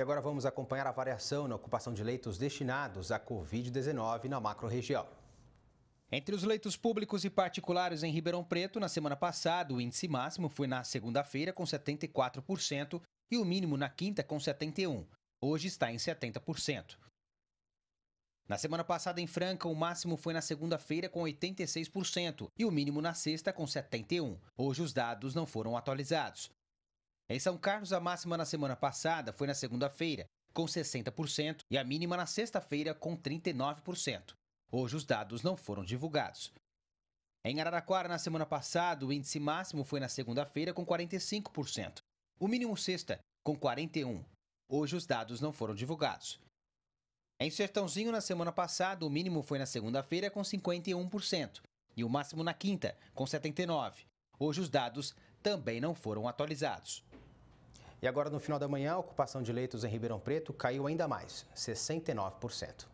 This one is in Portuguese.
E agora vamos acompanhar a variação na ocupação de leitos destinados à Covid-19 na macro-região. Entre os leitos públicos e particulares em Ribeirão Preto, na semana passada, o índice máximo foi na segunda-feira com 74% e o mínimo na quinta com 71%. Hoje está em 70%. Na semana passada, em Franca, o máximo foi na segunda-feira com 86% e o mínimo na sexta com 71%. Hoje os dados não foram atualizados. Em São Carlos, a máxima na semana passada foi na segunda-feira, com 60%, e a mínima na sexta-feira, com 39%. Hoje os dados não foram divulgados. Em Araraquara, na semana passada, o índice máximo foi na segunda-feira, com 45%. O mínimo sexta, com 41%. Hoje os dados não foram divulgados. Em Sertãozinho, na semana passada, o mínimo foi na segunda-feira com 51% e o máximo na quinta, com 79%. Hoje os dados também não foram atualizados. E agora, no final da manhã, a ocupação de leitos em Ribeirão Preto caiu ainda mais, 69%.